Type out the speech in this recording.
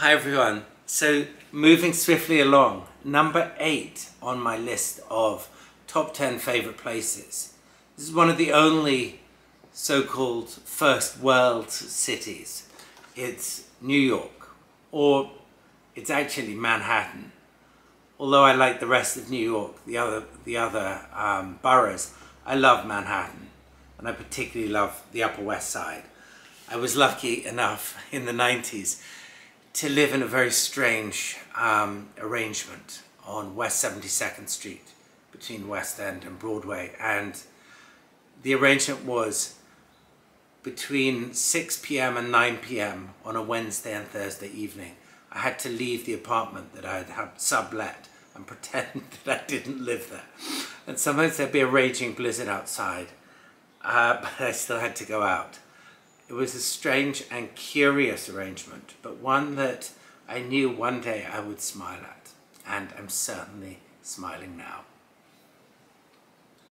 Hi everyone. So moving swiftly along, number eight on my list of top 10 favorite places. This is one of the only so-called first world cities. It's New York, or it's actually Manhattan. Although I like the rest of New York, the other, the other um, boroughs, I love Manhattan. And I particularly love the Upper West Side. I was lucky enough in the 90s to live in a very strange um, arrangement on West 72nd Street between West End and Broadway. And the arrangement was between 6 p.m. and 9 p.m. on a Wednesday and Thursday evening. I had to leave the apartment that I had sublet and pretend that I didn't live there. And sometimes there'd be a raging blizzard outside, uh, but I still had to go out. It was a strange and curious arrangement, but one that I knew one day I would smile at, and I'm certainly smiling now.